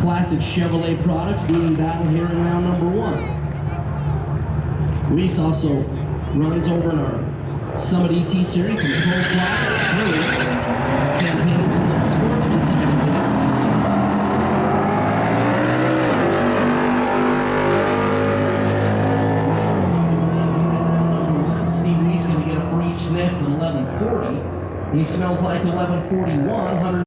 classic Chevrolet products doing battle here in round number one. Reese also runs over in our Summit ET series and Pro Flats early the sportsman side of things. Steve Reese going to get a free sniff at 1140. He smells like 1141.